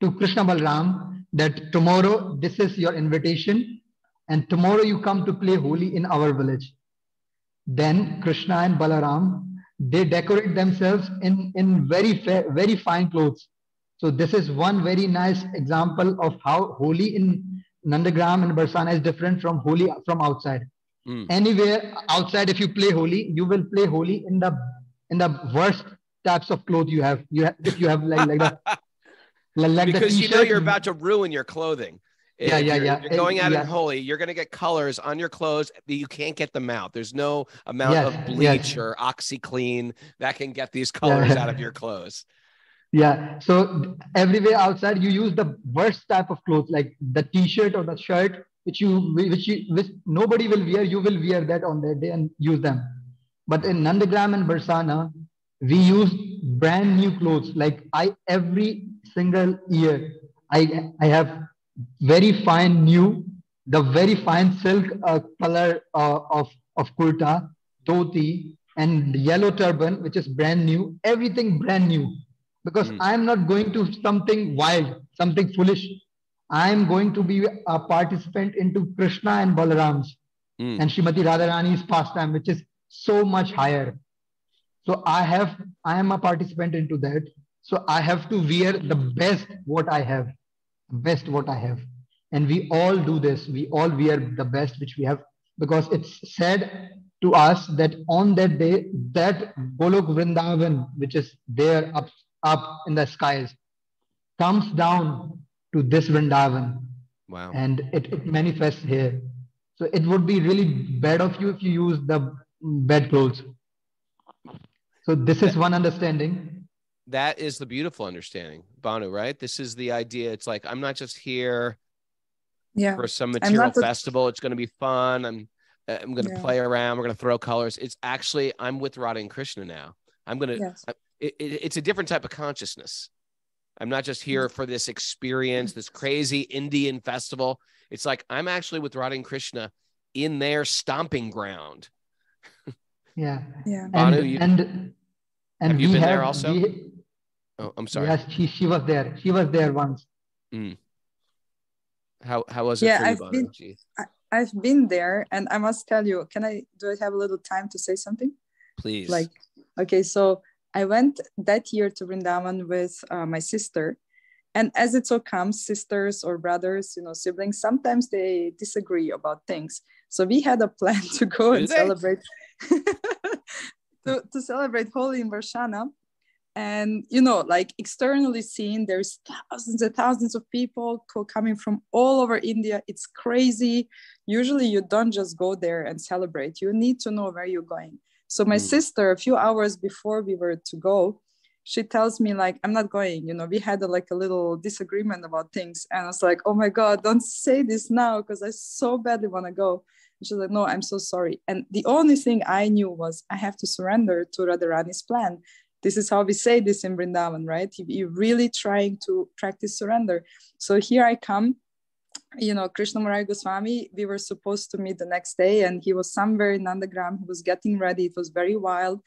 to Krishna Balram that tomorrow this is your invitation and tomorrow you come to play Holi in our village. Then Krishna and Balaram, they decorate themselves in, in very, very fine clothes. So this is one very nice example of how Holi in Nandagram and Barsana is different from Holi from outside. Mm. Anywhere outside, if you play Holi, you will play Holi in the in the worst types of clothes you have. You have if you have like like the like because you know you're about to ruin your clothing. Yeah, if yeah, you're, yeah. You're going out yeah. in Holi. You're going to get colors on your clothes that you can't get them out. There's no amount yes, of bleach yes. or OxiClean that can get these colors Yeah. out of your clothes. Yeah. So everywhere outside, you use the worst type of clothes, like the t-shirt or the shirt, which you which you which nobody will wear. You will wear that on that day and use them. But in Nandagram and Barsana, we use brand new clothes. Like I every single year, I I have very fine new, the very fine silk uh, color uh, of of kurta, dhoti, and yellow turban, which is brand new. Everything brand new because Mm. I'm not going to something wild, something foolish. I'm going to be a participant into Krishna and Balaram's Mm. and Srimati Radharani's pastime, which is so much higher. So I have, I am a participant into that. So I have to wear the best what I have, best what I have. And we all do this. We all wear the best which we have because it's said to us that on that day, that Golok Vrindavan, which is there up up in the skies comes down to this Vrindavan Wow. and it, it manifests here. So it would be really bad of you if you use the bad clothes. So this is one understanding. That is the beautiful understanding, Bhanu, right? This is the idea. It's like I'm not just here Yeah. for some material not a- festival. It's going to be fun. I'm uh, I'm going to Yeah. play around. We're going to throw colors. It's actually I'm with Radha and Krishna now. I'm going to. Yes. It, it, it's a different type of consciousness. I'm not just here for this experience, this crazy Indian festival. It's like I'm actually with Radha and Krishna in their stomping ground. Yeah. Yeah. Bhanu, And you- and, and have you we been have, there also? we- Oh, I'm sorry. yes, she, she was there. She was there once. How how was it Yeah, for you, I've Bhanu? been- Gee, I've been there and I must tell you, can I do I have a little time to say something? please. Like, okay, so I went that year to Vrindavan with uh, my sister. And as it so comes, sisters or brothers, you know, siblings, sometimes they disagree about things. So we had a plan to go Do and they? celebrate to, to celebrate Holi in Varshana. And you know, like externally seen, there's thousands and thousands of people co- coming from all over India. It's crazy. Usually, you don't just go there and celebrate. You need to know where you're going. So my Mm. sister, a few hours before we were to go, she tells me like, "I'm not going." You know, we had a, like a little disagreement about things, and I was like, "Oh my god, don't say this now because I so badly want to go." And she's like, "No, I'm so sorry." And the only thing I knew was I have to surrender to Radharani's plan this is how we say this in Vrindavan, right? You're really trying to practice surrender. So here I come, you know, Krishna Murari Goswami, we were supposed to meet the next day and he was somewhere in Nandagram. He was getting ready. It was very wild.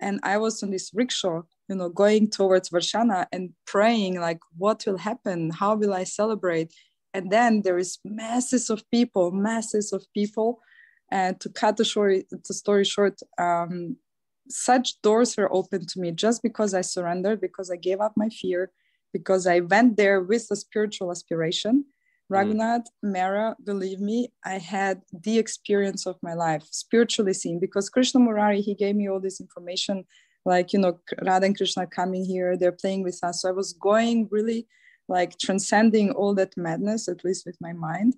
And I was on this rickshaw, you know, going towards Varshana and praying like, what will happen? How will I celebrate? And then there is masses of people, masses of people. And to cut the story, the story short, um, such doors were open to me just because I surrendered, because I gave up my fear, because I went there with a spiritual aspiration. Mm. Raghunath, Mara, believe me, I had the experience of my life, spiritually seen, because Krishna Murari, he gave me all this information, like, you know, Radha and Krishna coming here, they're playing with us. So I was going really like transcending all that madness, at least with my mind.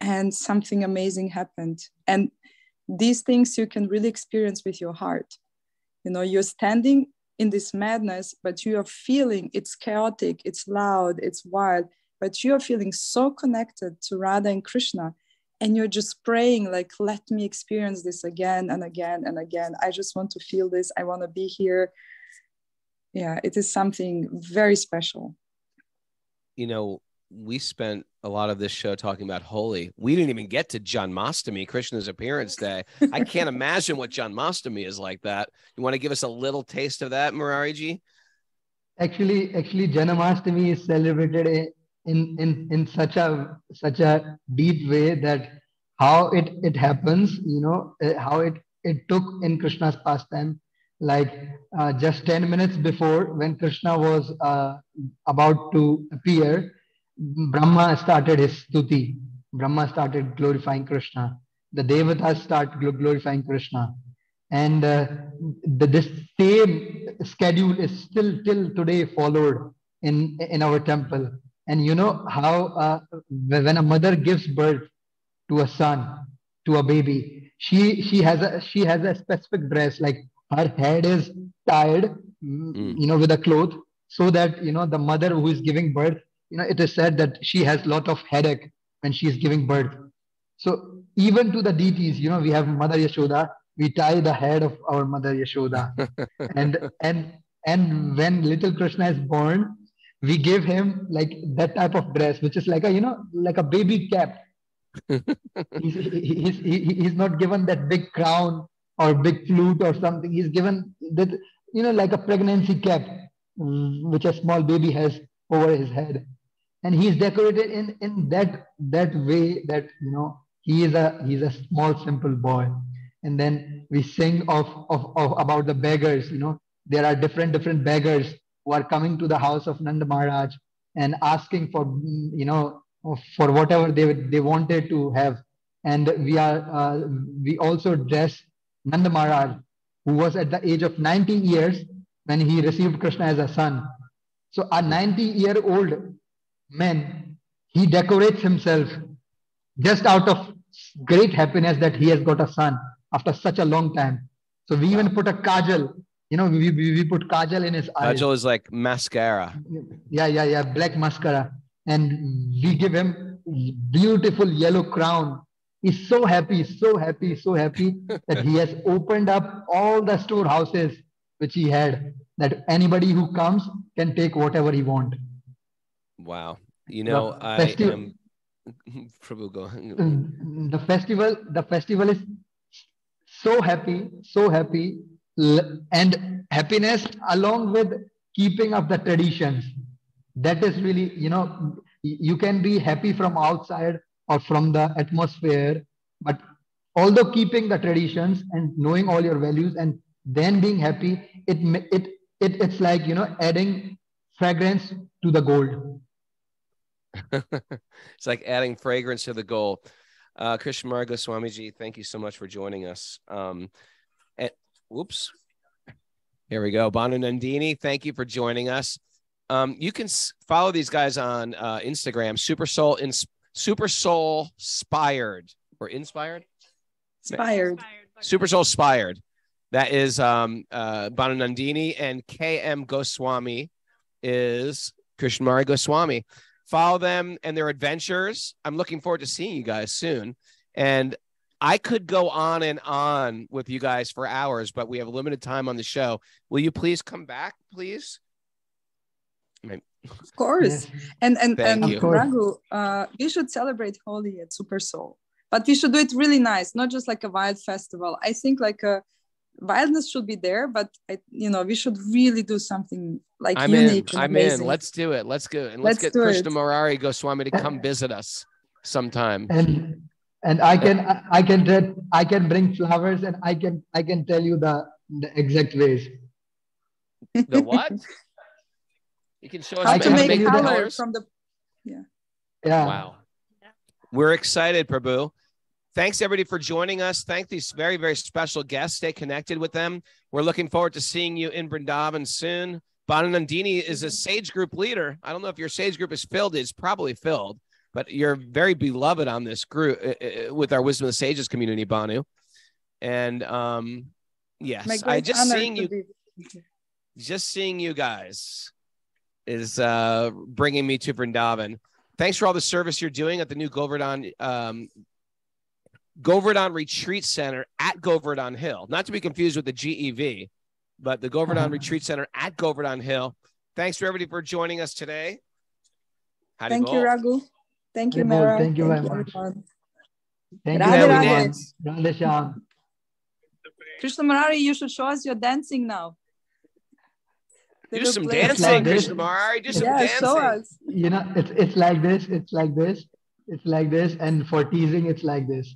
And something amazing happened. And these things you can really experience with your heart You know, you're standing in this madness, but you are feeling it's chaotic, it's loud, it's wild, but you are feeling so connected to Radha and Krishna. And you're just praying, like, let me experience this again and again and again. I just want to feel this. I want to be here. Yeah, it is something very special. You know, we spent a lot of this show talking about Holi. We didn't even get to Janmashtami, Krishna's appearance day. I can't imagine what Janmashtami is like that. You want to give us a little taste of that, Murariji? Actually, actually, Janmashtami is celebrated in, in, in such a such a deep way that how it, it happens, you know, uh, how it, it took in Krishna's pastime. Like uh, just 10 minutes before, when Krishna was uh, about to appear, Brahma started his stuti. Brahma started glorifying Krishna. The Devatas start glorifying Krishna. And uh, the, this same schedule is still till today followed in, in our temple. And you know how uh, when a mother gives birth to a son, to a baby, she she has a she has a specific dress like her head is tied, mm. you know, with a cloth, so that you know the mother who is giving birth you know, it is said that she has a lot of headache when she is giving birth. So even to the deities, you know, we have Mother Yashoda, we tie the head of our Mother Yashoda. and and and when little Krishna is born, we give him like that type of dress, which is like a, you know, like a baby cap. he's, he's, he's not given that big crown or big flute or something. He's given that, you know, like a pregnancy cap, mm, which a small baby has over his head and he's decorated in in that that way that you know he is a he's a small simple boy. And then we sing of, of, of about the beggars you know. There are different different beggars who are coming to the house of nanda maharaj and asking for you know for whatever they they wanted to have. And we are uh, we also dress nanda maharaj who was at the age of 90 years when he received krishna as a son. So a 90 year old man, he decorates himself just out of great happiness that he has got a son after such a long time. So we even put a kajal, you know, we, we, we put kajal in his eyes. Kajal is like mascara. Yeah, yeah, yeah, black mascara. And we give him beautiful yellow crown. He's so happy, so happy, so happy that he has opened up all the storehouses which he had, that anybody who comes can take whatever he want. Wow. You know, the I am Prabhu, go. Mm, the festival, the festival is so happy, so happy, and happiness along with keeping up the traditions. That is really, you know, you can be happy from outside or from the atmosphere, but although keeping the traditions and knowing all your values and then being happy, it it it it's like you know adding fragrance to the gold. It's like adding fragrance to the goal. Uh, Krishna Goswamiji, thank you so much for joining us. Um, and, whoops. Here we go. Bhanu Nandini, thank you for joining us. Um, you can s- follow these guys on uh, Instagram, Super Soul, in, Super Soul Inspired or Inspired? Inspired. Super Soul Inspired. That is um, uh, Bhanu Nandini and KM Goswami is Krishnamari Goswami follow them and their adventures. I'm looking forward to seeing you guys soon. And I could go on and on with you guys for hours, but we have limited time on the show. Will you please come back, please? Of course. And and Thank and you. Raghu, uh, we should celebrate Holi at Super Soul, but we should do it really nice, not just like a wild festival. I think like a wildness should be there, but I, you know, we should really do something like I'm unique. In. I'm amazing. in. Let's do it. Let's go and let's, let's get Krishna it. Murari Goswami to come visit us sometime. And and I can I can I can bring flowers and I can I can tell you the the exact ways. The what? you can show us how to make, make color from the yeah. Yeah. Wow. We're excited, Prabhu. Thanks everybody for joining us. Thank these very, very special guests. Stay connected with them. We're looking forward to seeing you in Brindavan soon. Bhanu Nandini is a Sage Group leader. I don't know if your Sage Group is filled. It's probably filled, but you're very beloved on this group uh, uh, with our Wisdom of the Sages community, Bhanu. And um, Yes, I just seeing you, be- just seeing you guys is uh bringing me to Vrindavan. Thanks for all the service you're doing at the new Govardhan um, Govardhan Retreat Center at Govardhan Hill. Not to be confused with the GEV, but the Govardhan Uh-huh. Retreat Center at Govardhan Hill. Thanks for everybody for joining us today. Howdy Thank you, bol. Raghu. Thank you, Mara. thank you very much. Thank you, Radhe. everyone. dance. Radhe Shyam. Krishna Murari, you should show us your dancing now. Do some play- dancing, like this. Krishna Murari. Do some Yeah, dancing. show us. You know, it's it's like this. It's like this. It's like this. And for teasing, it's like this.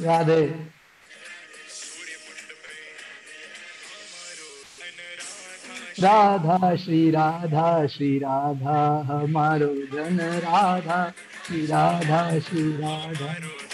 Radhe. Radha Shri Radha Shri Radha हमारो जन राधा श्री राधा श्री राधा